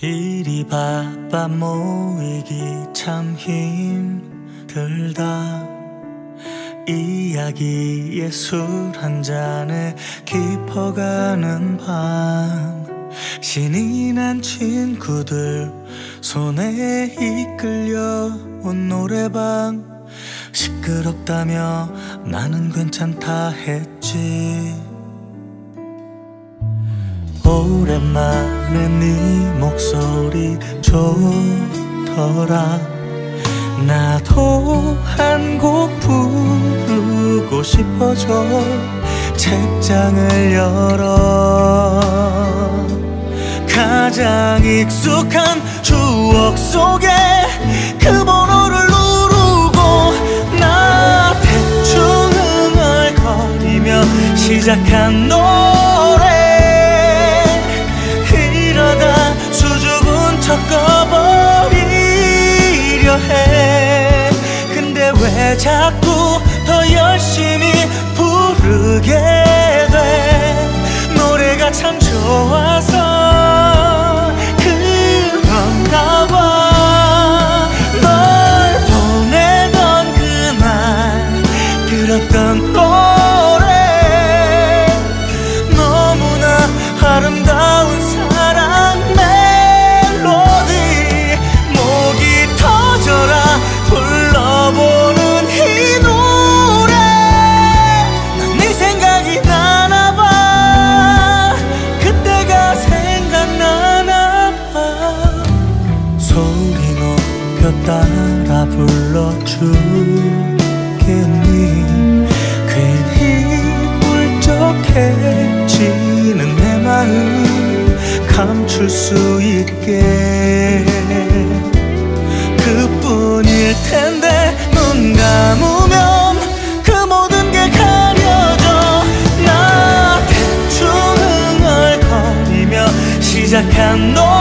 이리 바빠 모이기 참 힘들다. 이야기에 술 한 잔에 깊어가는 밤. 신이 난 친구들 손에 이끌려온 노래방. 시끄럽다며 나는 괜찮다 했지 오랜만에 네 목소리 좋더라. 나도 한 곡 부르고 싶어져 책장을 열어. 가장 익숙한 추억 속에 그 번호를 누르고 나 대충 흥얼거리며 시작한 노래 들었던 노래 너무나 아름다운 사랑 멜로디. 목이 터져라 불러보는 이 노래. 난 네 생각이 나나 봐. 그때가 생각나나 봐. 소리 높여 따라 불러주겠니 감출 수 있게. 그뿐일 텐데 눈 감으면 그 모든 게 가려져. 나 대충 흥얼거리며 시작한 노래